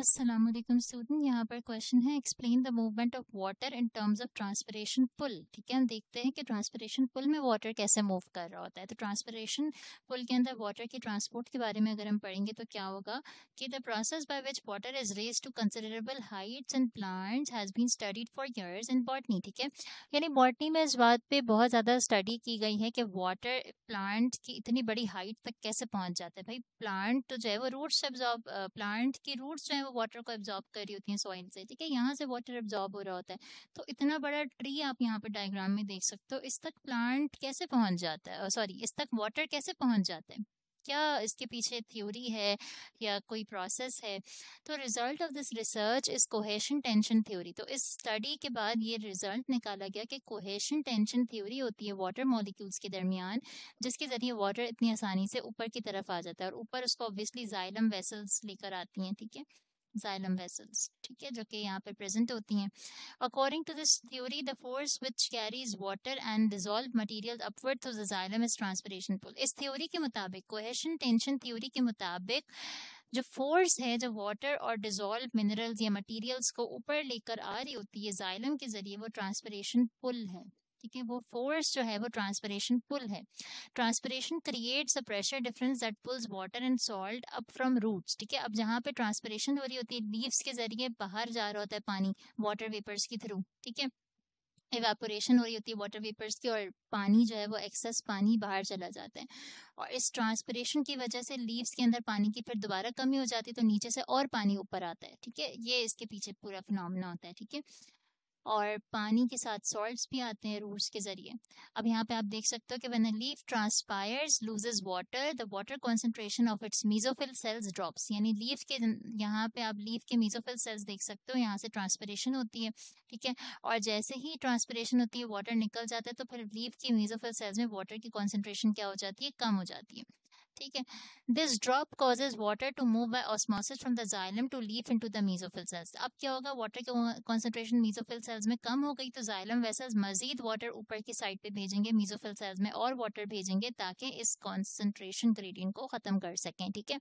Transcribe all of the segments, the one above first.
वालेकुम स्टूडेंट यहाँ पर क्वेश्चन है explain the movement of water in terms of transpiration pull ठीक है, हम देखते हैं कि ट्रांसपिरेशन पुल में वाटर कैसे मूव कर रहा होता है। तो ट्रांसपिरेशन पुल के अंदर वाटर की ट्रांसपोर्ट के बारे में अगर हम पढ़ेंगे तो क्या होगा कि the process by which water is raise to considerable heights and plants has been studied for years in botany ठीक है? यानी बॉटनी में इस बात पे बहुत ज़्यादा स्टडी की गई है कि वाटर प्लांट की इतनी बड़ी हाइट तक कैसे पहुँच जाता है। भाई प्लांट तो जो है वो रूट्स एब्जॉर्ब प्लांट की रूट्स जो है वो वाटर को एब्जॉर्ब कर रही होती हैं सॉइल से, ठीक है? यहाँ से वाटर एब्जॉर्ब हो रहा होता है। तो इतना बड़ा ट्री आप यहाँ पे डायग्राम में देख सकते हो, इस तक प्लांट कैसे पहुँच जाता है? सॉरी इस तक वाटर कैसे पहुँच जाता है? क्या इसके पीछे थ्योरी है या कोई प्रोसेस है? तो result of this research is cohesion tension theory तो इस स्टडी के बाद ये रिज़ल्ट निकाला गया कि कोहेशन टेंशन थ्योरी होती है वाटर मॉलिक्यूल्स के दरमियान, जिसके ज़रिए वाटर इतनी आसानी से ऊपर की तरफ़ आ जाता है और ऊपर उसको ऑब्वियसली जाइलम वेसल्स लेकर आती हैं, ठीक है? Xylem vessels, ठीक है, जो कि यहाँ पे प्रेजेंट होती हैं। According to this theory the force which carries water and dissolve material upward to the xylem is transpiration pull इस थ्योरी के मुताबिक कोहेशन टेंशन थ्योरी के मुताबिक, जो फोर्स है, जो वाटर और डिजोल्व मिनरल्स या मटेरियल्स को ऊपर लेकर आ रही होती है जाइलम के ज़रिए वो ट्रांसपिरेशन पुल है। ठीक है, वो फोर्स जो है, वो ट्रांसपिरेशन पुल है। Transpiration creates a pressure difference that pulls water and salt up from roots ठीक है? अब जहाँ पे ट्रांसपिरेशन हो रही होती है लीव्स के ज़रिए बाहर जा रहा होता है पानी वाटर वेपर्स के थ्रू ठीक है? एवेपोरेशन हो रही होती है वाटर वेपर्स की और पानी जो है, वो एक्सेस पानी बाहर चला जाता है। और इस ट्रांसपिरेशन की वजह से लीव्स के अंदर पानी की फिर दोबारा कमी हो जाती है तो नीचे से और पानी ऊपर आता है, ठीक है? ये इसके पीछे पूरा फिनोमिना होता है, ठीक है? और पानी के साथ सॉल्ट्स भी आते हैं रूट्स के ज़रिए। अब यहाँ पे आप देख सकते हो कि when a leaf transpires loses water the water concentration of its mesophyll cells drops यानी लीफ के यहाँ पे आप लीफ के मीजोफिल सेल्स देख सकते हो, यहाँ से ट्रांसपरेशन होती है, ठीक है? और जैसे ही ट्रांसपरेशन होती है वाटर निकल जाता है तो फिर लीफ की मीजोफिल सेल्स में वाटर की कॉन्सेंट्रेशन क्या हो जाती है? कम हो जाती है। ठीक है। This drop causes water to move by osmosis from the xylem to leaf into the mesophyll cells अब क्या होगा? वाटर की कॉन्सेंट्रेशन मीजोफिल सेल्स में कम हो गई तो जाइलम वेसल्स मजीद वाटर ऊपर की साइड पे भेजेंगे मीजोफिल सेल्स में और वाटर भेजेंगे ताकि इस कॉन्सेंट्रेशन ग्रेडियंट को ख़त्म कर सकें, ठीक है?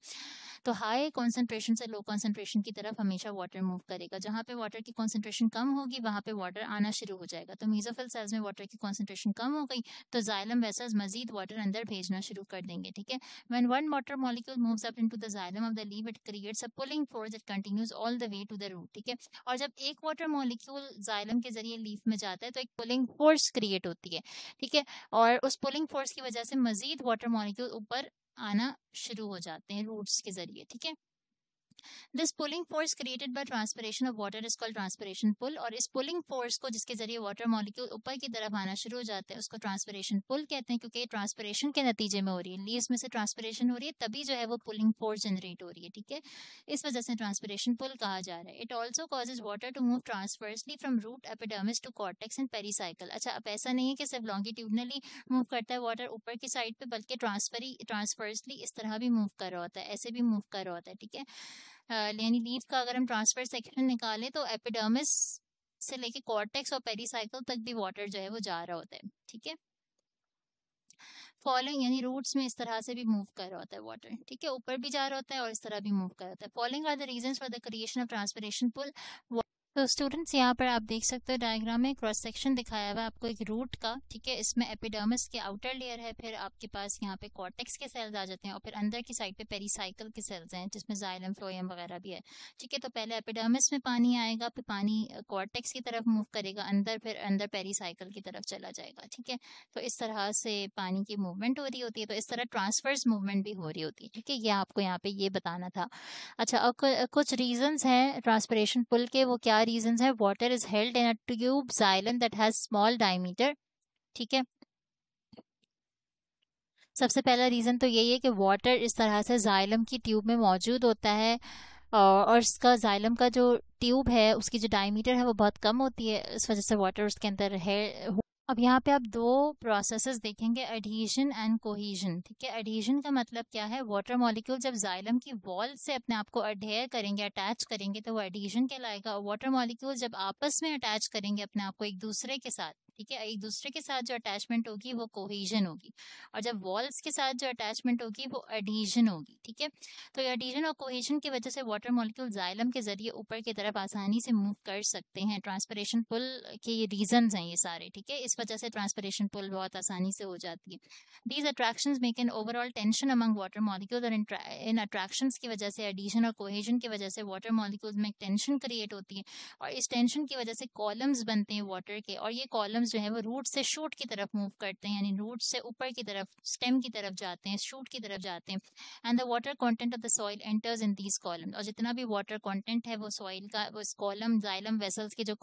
तो हाई कॉन्सेंट्रेशन से लो कॉन्सेंट्रेशन की तरफ़ हमेशा वाटर मूव करेगा। जहाँ पे वाटर की कॉन्सेंट्रेशन कम होगी, वहाँ पे वाटर आना शुरू हो जाएगा। तो मीजोफिल सेल्स में वाटर की कॉन्सेंट्रेशन कम हो गई तो जाइलम वेसल्स मजीद वाटर अंदर भेजना शुरू कर देंगे, ठीक है? When one water molecule moves up into the xylem of the leaf, it creates a pulling force that continues all the way to the root. ठीक है और जब एक वाटर मॉलिक्यूल जाइलम के ज़रिए लीफ में जाता है तो एक पुलिंग फोर्स क्रिएट होती है ठीक है और उस पुलिंग फोर्स की वजह से मजीद वाटर मॉलिक्यूल ऊपर आना शुरू हो जाते हैं रूट्स के ज़रिए ठीक है this pulling force created by transpiration of water is called transpiration pull और इस पुलिंग फोर्स को जिसके ज़रिए वाटर मॉलिक्यूल ऊपर की तरफ़ आना शुरू हो जाते हैं, उसको ट्रांसपिरेशन पुल कहते हैं क्योंकि ट्रांसपिरेशन के नतीजे में हो रही है। लीव्स में से ट्रांसपिरेशन हो रही है, तभी जो है वो पुलिंग फोर्स जनरेट हो रही है, ठीक है? इस वजह से ट्रांसपिरेशन पुल कहा जा रहा है। It also causes water to move transversely from root epidermis to cortex and pericycle अच्छा अब ऐसा नहीं है कि सिर्फ़ लॉन्गिट्यूडनली मूव करता है वाटर ऊपर की साइड पे, बल्कि ट्रांसफरी ट्रांसफर्सली इस तरह भी मूव कर रहा होता है, ऐसे भी मूव कर रहा होता है, ठीक है? यानी लीव का अगर हम ट्रांसफ़र सेक्शन निकालें तो एपिडर्मिस से लेके कॉर्टेक्स और पेरीसाइकिल तक भी वाटर जो है वो जा रहा होता है, ठीक है? फॉलोइंग यानी रूट्स में इस तरह से भी मूव कर रहा होता है वाटर ठीक है? ऊपर भी जा रहा होता है और इस तरह भी मूव कर रहा होता है। Following are the reason for the creation of transpiration pull तो स्टूडेंट्स यहाँ पर आप देख सकते हो डायग्राम में क्रॉस सेक्शन दिखाया हुआ है आपको एक रूट का, ठीक है? इसमें एपिडर्मिस के आउटर लेयर है, फिर आपके पास यहाँ पे कॉर्टेक्स के सेल्स आ जाते हैं और फिर अंदर की साइड पे पेरीसाइकिल के सेल्स हैं, जिसमें जाइलम फ्लोयम वगैरह भी है, ठीक है? तो पहले एपिडर्मिस में पानी आएगा, फिर पानी कॉर्टेक्स की तरफ़ मूव करेगा, अंदर फिर अंदर पेरीसाइकिल की तरफ़ चला जाएगा, ठीक है? तो इस तरह से पानी की मूवमेंट हो रही होती है तो इस तरह ट्रांसफर्स मूवमेंट भी हो रही होती है, ठीक है? ये आपको यहाँ पे ये बताना था। अच्छा और कुछ रीजन है ट्रांसपरेशन पुल के, वो क्या रीजन है water is held in a tube xylem that has small diameter ठीक है? सबसे पहला रीज़न तो यही है कि वाटर इस तरह से जाइलम की ट्यूब में मौजूद होता है और इसका जाइलम का जो ट्यूब है, उसकी जो डायमीटर है, वो बहुत कम होती है, इस वजह से वाटर उसके अंदर है अब यहाँ पे आप दो प्रोसेसेस देखेंगे एडहीजन एंड कोहिजन ठीक है? एडहीजन का मतलब क्या है? वाटर मॉलिक्यूल जब जाइलम की वॉल से अपने आप को अडेयर करेंगे अटैच करेंगे तो वो एडहीजन कहलाएगा और वाटर मॉलिक्यूल जब आपस में अटैच करेंगे अपने आप को एक दूसरे के साथ ठीक है? एक दूसरे के साथ जो अटैचमेंट होगी, वो कोहेजन होगी। और जब वॉल्स के साथ जो अटैचमेंट होगी, वो एडिजन होगी, ठीक है? तो एडिजन और कोहेजन की वजह से वाटर मॉलिक्यूल जाइलम के ज़रिए ऊपर की तरफ़ आसानी से मूव कर सकते हैं। ट्रांसपरेशन पुल के ये रीजन हैं ये सारे, ठीक है? इस वजह से ट्रांसपरेशन पुल बहुत आसानी से हो जाती है। These attraction make an overall tension among water molecule और इन अट्रैक्शन की वजह से एडिशन और कोहेजन की वजह से वाटर मॉलिक्यूल में टेंशन क्रिएट होती है। और इस टेंशन की वजह से कॉलम्स बनते हैं वाटर के। और ये कॉलम्स जो है, वो रूट से शूट की तरफ़ मूव करते हैं, यानी रूट से ऊपर की तरफ़ स्टेम की तरफ़ जाते हैं शूट की तरफ़ जाते हैं and the water content of the soil enters in these column और जितना भी वाटर कॉन्टेंट है, वो सॉइल का, वो कॉलम जाइलम वेसल्स के जो